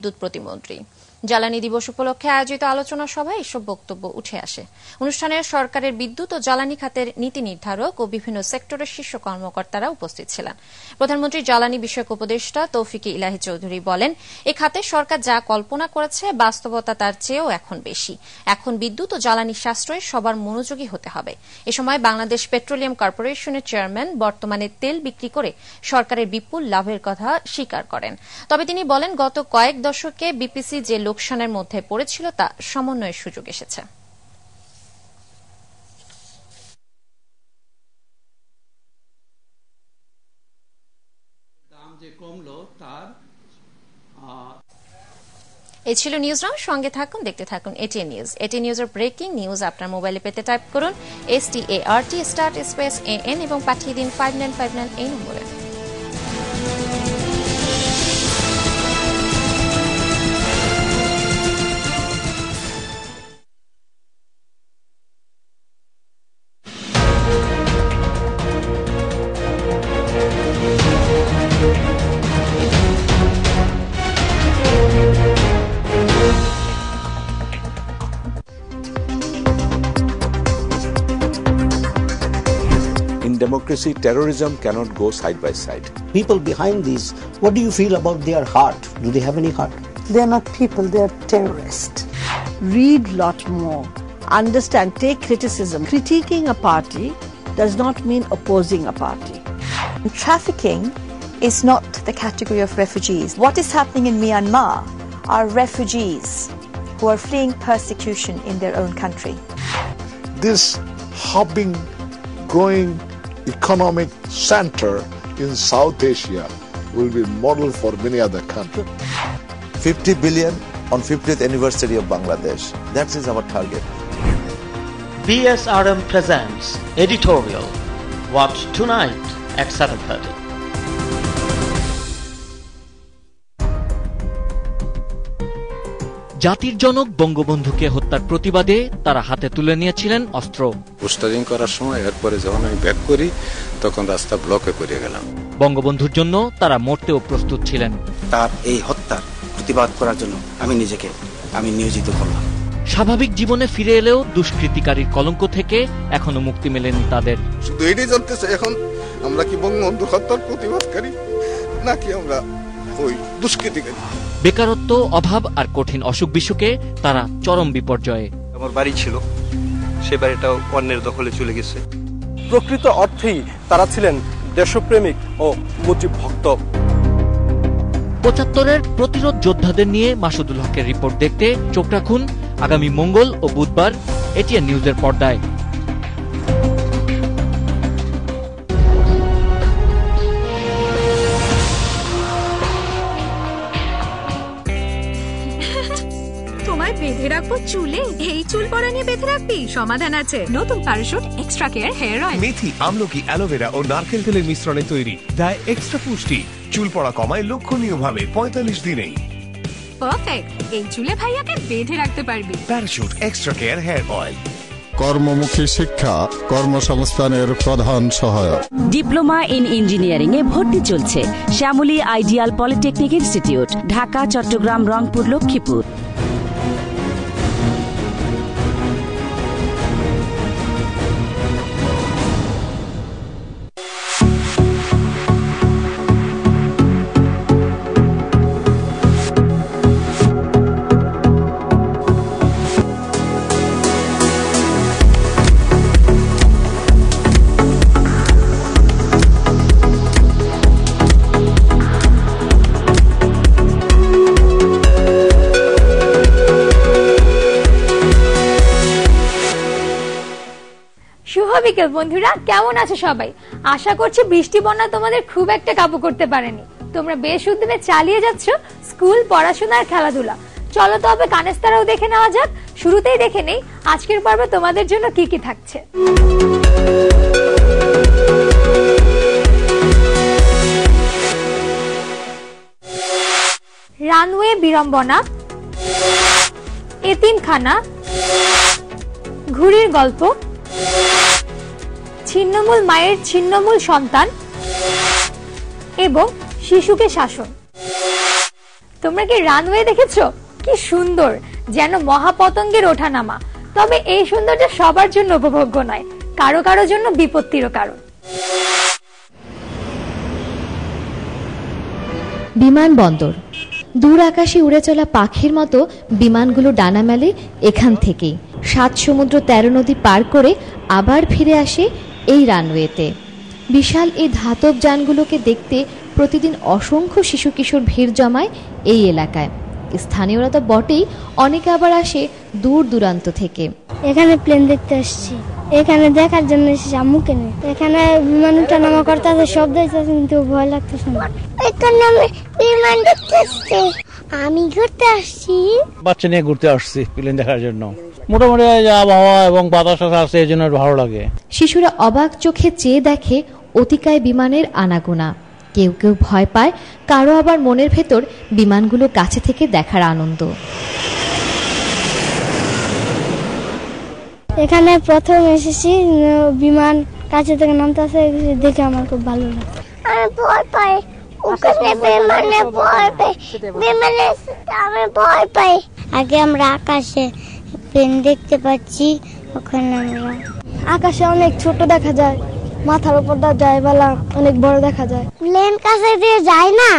বিদ্যুৎ প্রতিমন্ত্রী। জ্বালানি দিবস উপলক্ষে আয়োজিত আলোচনা সভায় এসব বক্তব্য উঠে আসে। অনুষ্ঠানে সরকারের বিদ্যুৎ ও জ্বালানি খাতের নীতি নির্ধারক ও বিভিন্ন সেক্টরের শীর্ষ কর্মকর্তারা উপস্থিত ছিলেন। প্রধানমন্ত্রী জ্বালানি বিষয়ক উপদেষ্টা তৌফিকে ইলাহি চৌধুরী বলেন, এ খাতে সরকার যা কল্পনা করেছে, বাস্তবতা তার চেয়েও এখন বেশি। এখন বিদ্যুৎ ও জ্বালানি সাশ্রয়ে সবার মনোযোগী হতে হবে। এ সময় বাংলাদেশ পেট্রোলিয়াম কর্পোরেশনের চেয়ারম্যান বর্তমানে তেল বিক্রি করে সরকারের বিপুল লাভের কথা স্বীকার করেন। তবে তিনি বলেন, গত কয়েক দশকে বিপিসি যে লোকসানের মধ্যে পড়েছিল তা সমন্বয়ের সুযোগ এসেছে। এই ছিল নিউজ রাউন্ড সঙ্গে থাকুন দেখতে থাকুন এটিএন নিউজ এটিএন নিউজের ব্রেকিং নিউজ আপনার মোবাইলে পেতে টাইপ করুন S T A R T start space A N এবং পাঠিয়ে দিন ফাইভ নাইন ফাইভ নাইন এই নম্বরে। Democracy, terrorism cannot go side by side. people behind these, what do you feel about their heart? Do they have any heart? They're not people, they're terrorists. read lot more understand take criticism critiquing a party does not mean opposing a party Trafficking is not the category of refugees. What is happening in Myanmar are refugees who are fleeing persecution in their own country. this hubbing, growing economic center in South Asia will be model for many other countries. 50 billion on 50th anniversary of Bangladesh. That is our target. BSRM presents editorial. Watch tonight at 7:30. জাতির জনক বঙ্গবন্ধুকে হত্যার প্রতিবাদে তারা হাতে তুলে নিয়েছিলেন অস্ত্র। পোস্টারিং করার সময় এরপরে যখন আমি ব্যাক করি তখন রাস্তা ব্লকে পড়ে গেলাম। বঙ্গবন্ধুর জন্য তারা মরতেও প্রস্তুত ছিলেন। তার এই হত্যার প্রতিবাদ করার জন্য আমি নিজেকে আমি নিয়োজিত করলাম। স্বাভাবিক জীবনে ফিরে এলেও দুষ্কৃতিকারীর কলঙ্ক থেকে এখনও মুক্তি মেলেনি তাদের। শুধু এটাই জানতে চাই এখন আমরা কি বঙ্গবন্ধু হত্যার প্রতিবাদকারী? নাকি আমরা ওই দুষ্কৃতিকারী? বেকারত্ব অভাব আর কঠিন অসুখ বিসুখে তারা চরম বিপর্যয়ে। আমার বাড়ি ছিল সে বাড়িটাও অন্যের দখলে চলে গেছে। প্রকৃত অর্থেই তারা ছিলেন দেশপ্রেমিক ও মুজিব ভক্ত। পঁচাত্তরের প্রতিরোধ যোদ্ধাদের নিয়ে মাসুদুল হকের রিপোর্ট দেখতে চোখ রাখুন আগামী মঙ্গল ও বুধবার এটিএন নিউজের পর্দায়। চুলে এই চুল পড়া নিয়ে বেঁধে রাখবি? সমাধান আছে। নতুন Parachute extra care hair oil মেথি আমলকি অ্যালোভেরা ও নারকেল তেলের মিশ্রণে তৈরি। দেয় এক্সট্রা পুষ্টি। চুল পড়া কমায় লক্ষণীয় ভাবে পঁয়তাল্লিশ দিনেই। পারফেক্ট এই চুলে ভাইয়াকে বেঁধে রাখতে পারবি। Parachute extra care hair oil কর্মমুখী শিক্ষা কর্মসংস্থানের প্রধান সহায়ক। ডিপ্লোমা ইন ইঞ্জিনিয়ারিং এ ভর্তি চলছে। Shyamoli ideal polytechnic institute Dhaka Chittagong Rangpur Lakshmipur. বিকেল বন্ধুরা, কেমন আছো সবাই? আশা করছি বৃষ্টি বন্যা তোমাদের খুব একটা কাবু করতে পারেনি। তোমরা বেশ উদ্যমে চালিয়ে যাচ্ছ স্কুল, পড়াশোনা খেলাধুলা। চলো তবে কানেস্তারাও দেখে নেওয়া যাক। শুরুতেই দেখে নেই, আজকের পর্বে তোমাদের জন্য কি কি থাকছে। রানওয়ে বিড়ম্বনা, এতিমখানা, ঘুড়ির গল্প ছিন্নমূল মায়ের ছিন্নমূল সন্তান এবং শিশুকে শাসন। তোমরা কি রানওয়ে দেখেছ? কি সুন্দর, যেন মহাপতঙ্গের ওঠানামা। তবে এই সৌন্দর্য সবার জন্য উপভোগ্য নয়, কারও কারও জন্য বিপত্তিরও কারণ। বিমানবন্দর দূর আকাশে উড়ে চলা পাখির মতো বিমানগুলো ডানা মেলে এখান থেকেই। সাত সমুদ্র তেরো নদী পার করে আবার ফিরে আসে এই রানওয়েতে। বিশাল এই ধাতব যানগুলোকে দেখতে প্রতিদিন অসংখ্য শিশু কিশোর ভিড় জমায় এই এলাকায়। স্থানীয়রা তো বটেই অনেকে আবার আসে দূর দূরান্ত থেকে। এখানে প্লেন দেখতে আসছি। এখানে দেখার জন্য এসেছি আম্মুকে এখানে বিমান উঠানামা করতেছে সব দেখতে কিন্তু ভয় লাগতেছে না। আমি বিমান দেখতে আসছি আমি ঘুরতে আসছি। বাচ্চা নিয়ে ঘুরতে আসছি প্লেন দেখার জন্য। মোটামুটি আবহাওয়া এবং বাতাস আছে এই জন্য ভালো লাগে। শিশুরা অবাক চোখে চেয়ে দেখে অতিকায় বিমানের আনাগোনা। কেউ কেউ ভয় পায় কারও আবার মনের ভেতর বিমানগুলো কাছে থেকে দেখার আনন্দ। এখানে প্রথম এসেছি বিমান কাছে থেকে নামতেছে দেখে আমার খুব ভালো লাগে আমি ভয় পাই। ওখানে বিমানে ভয় পাই। বিমানে আমি ভয় পাই। আগে আমরা আকাশে প্লেন দেখতে পাচ্ছি ওখানে আমরা আকাশে অনেক ছোট দেখা যায় মাথার উপর দা যায় বেলা অনেক বড় দেখা যায়। প্লেন কাছে দিয়ে যায় না?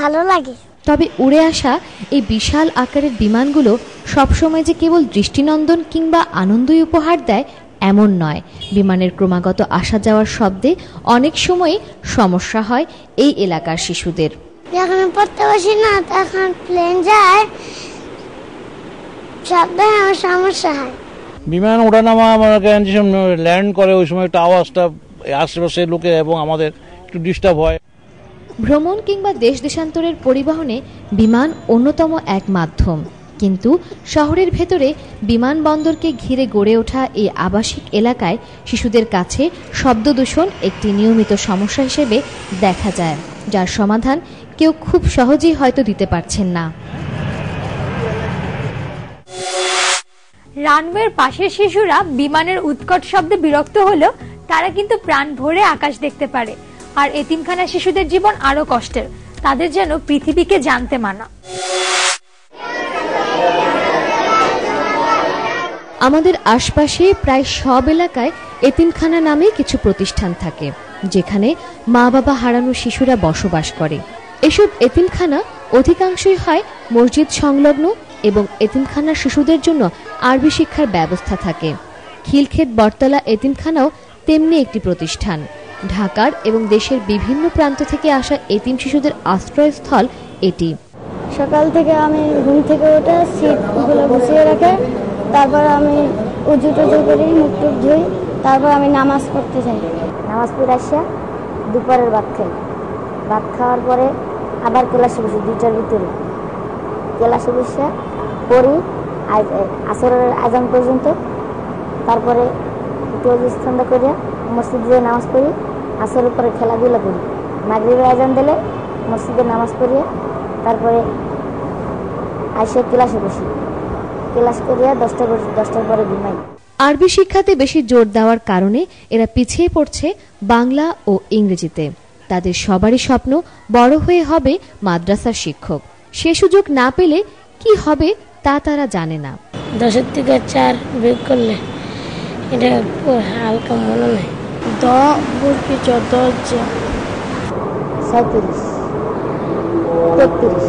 ভালো লাগে। তবে উড়ে আসা এই বিশাল আকারের বিমানগুলো সবসময় যে কেবল দৃষ্টিনন্দন কিংবা আনন্দই উপহার দেয় এমন নয়। বিমানের ক্রমাগত আসা যাওয়ার শব্দে অনেক সময় সমস্যা হয় এই এলাকার শিশুদের। যখন আমি পড়তে বসি না তখন প্লেন যায় শব্দ আমার সমস্যা হয়। বিমান ওঠানামা মনে করেন যে ল্যান্ড করে ওই সময় একটা আওয়াজটা আশেপাশে লোকে এবং আমাদের একটু ডিস্টার্ব হয়। ভ্রমণ কিংবা দেশ দেশান্তরের পরিবহনে বিমান অন্যতম এক মাধ্যম। কিন্তু শহরের ভেতরে বিমানবন্দরকে ঘিরে গড়ে ওঠা এই আবাসিক এলাকায় শিশুদের কাছে শব্দ দূষণ একটি নিয়মিত সমস্যা হিসেবে দেখা যায়, যার সমাধান কেউ খুব সহজেই হয়তো দিতে পারছেন না। রানওয়ের পাশের শিশুরা বিমানের উৎকট শব্দে বিরক্ত হলেও তারা কিন্তু প্রাণ ভরে আকাশ দেখতে পারে। আর এতিমখানা শিশুদের জীবন আরও কষ্টের, তাদের যেন পৃথিবীকে জানতে মানা। আমাদের আশপাশে প্রায় সব এলাকায় এতিমখানা নামে কিছু প্রতিষ্ঠান থাকে, যেখানে মা বাবা হারানো শিশুরা বসবাস করে। এসব এতিমখানা অধিকাংশই হয় মসজিদ সংলগ্ন এবং এতিমখানা শিশুদের জন্য আরবি শিক্ষার ব্যবস্থা থাকে। খিলক্ষেত বটতলা এতিমখানাও তেমনি একটি প্রতিষ্ঠান। ঢাকার এবং দেশের বিভিন্ন প্রান্ত থেকে আসা এতিম শিশুদের আশ্রয়স্থল এটি। সকাল থেকে আমি ঘুম থেকে উঠে সিটগুলো গুছিয়ে রাখে তারপর আমি উজু টুজু করি, মুখ টুক ধুই, তারপর আমি নামাজ পড়তে যাই। নামাজ পড়ে আসা দুপুরের ভাত খাই। ভাত খাওয়ার পরে আবার ক্লাসে বসি, দুইটার ভিতরে। ক্লাসে বসে পড়ি আসরের আজান পর্যন্ত। তারপরে একটু অবস্থান করে মসজিদে নামাজ পড়ি আসরের পরে খেলাধুলা করি। মাগরিবের আজান দিলে মসজিদে নামাজ পড়িয়া তারপরে আইসে ক্লাসে বসি। ক্লাস করিয়া দশটা দশটার পরে ঘুমাই। আরবি শিক্ষাতে বেশি জোর দেওয়ার কারণে এরা পিছিয়ে পড়ছে বাংলা ও ইংরেজিতে। তাদের সবারই স্বপ্ন বড় হয়ে হবে মাদ্রাসার শিক্ষক। সে সুযোগ না পেলে কি হবে তা তারা জানে না। দশের থেকে চার বের করলে এটা হালকা মনে নেই। দ দশ সাঁত্রিশ তেত্রিশ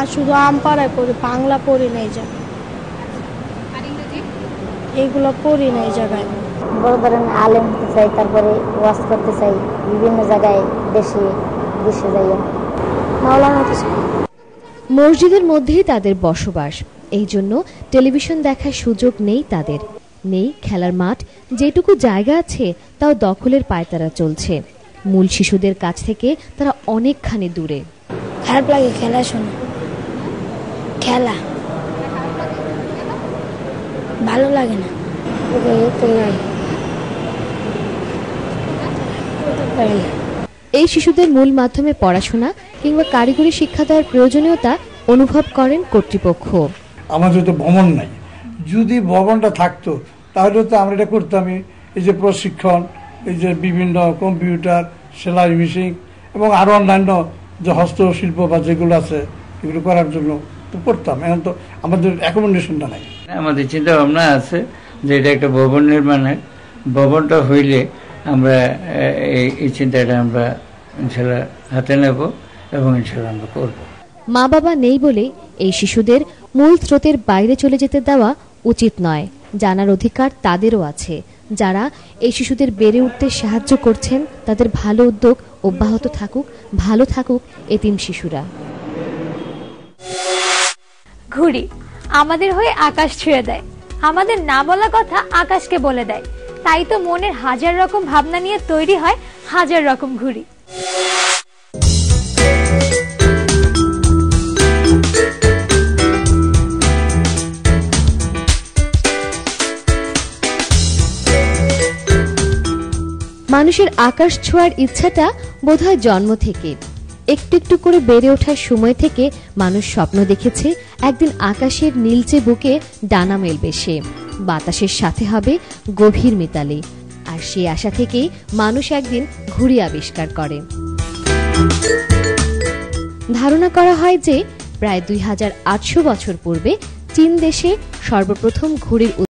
আর শুধু আম পাড়ায় পড়ি বাংলা পড়ি না এই জায়গায়। এইগুলো পড়ি না এই জায়গায়। বড় ধরেন আলেম হতে চাই তারপরে ওয়াজ করতে চাই বিভিন্ন জায়গায় দেশে দেশে যাইয়া। মাওলানা হতে মসজিদের মধ্যেই তাদের বসবাস। এই জন্য টেলিভিশন দেখার সুযোগ নেই তাদের। নেই খেলার মাঠ যেটুকু জায়গা আছে তাও দখলের পায়তারা চলছে। মূল শিশুদের কাছ থেকে তারা অনেকখানি দূরে। খারাপ লাগে খেলা শোনা। খেলা। ভালো লাগে না। এই শিশুদের মূল মাধ্যমে পড়াশোনা কিংবা কারিগরি শিক্ষা দেওয়ার প্রয়োজনীয়তা অনুভব করেন কর্তৃপক্ষ। আমাদের তো ভবন নাই। যদি ভবনটা থাকতো তাহলে তো আমরা এটা করতামই এই যে প্রশিক্ষণ এই যে বিভিন্ন কম্পিউটার সেলাই মেশিন এবং আরও অন্যান্য যে হস্তশিল্প বা যেগুলো আছে এগুলো করার জন্য করতাম এখন তো আমাদের অ্যাকোমোডেশনটা নাই। আমাদের চিন্তা ভাবনা আছে যে এটা একটা ভবন নির্মাণের। ভবনটা হইলে আমরা এই এই চিন্তাটা আমরা ইনশাল্লাহ হাতে নেব এবং ইনশাল্লাহ আমরা করব। মা বাবা নেই বলে এই শিশুদের মূল স্রোতের বাইরে চলে যেতে দেওয়া উচিত নয়। জানার অধিকার তাদেরও আছে। যারা এই শিশুদের বেড়ে উঠতে সাহায্য করছেন তাদের ভালো উদ্যোগ অব্যাহত থাকুক ভালো থাকুক এতিম শিশুরা। ঘুড়ি। আমাদের হয়ে আকাশ ছুঁয়ে দেয়। আমাদের না বলা কথা আকাশকে বলে দেয়। তাই তো মনের হাজার রকম ভাবনা নিয়ে তৈরি হয় হাজার রকম ঘুড়ি। মানুষের আকাশ ছোঁয়ার ইচ্ছাটা বোধহয় জন্ম থেকে একটু একটু করে বেড়ে ওঠার সময় থেকে মানুষ স্বপ্ন দেখেছে একদিন আকাশের নীলচে বুকে ডানা মেলবে সে। বাতাসের সাথে হবে গভীর মিতালি। আর সেই আশা থেকেই মানুষ একদিন ঘুড়ি আবিষ্কার করে। ধারণা করা হয় যে, প্রায় দুই হাজার আটশো বছর পূর্বে চীন দেশে সর্বপ্রথম ঘুড়ির